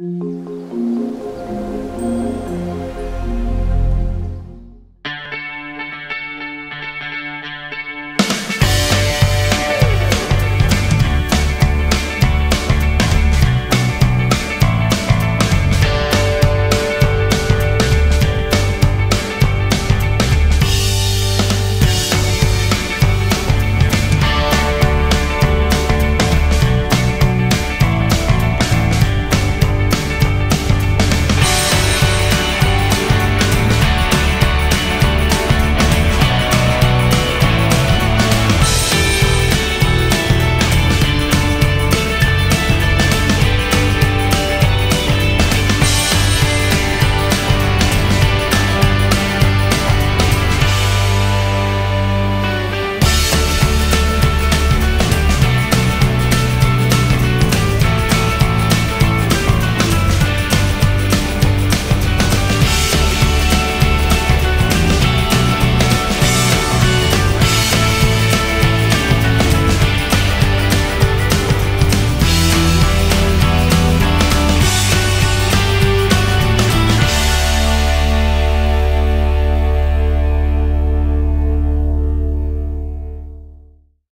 Mm-hmm.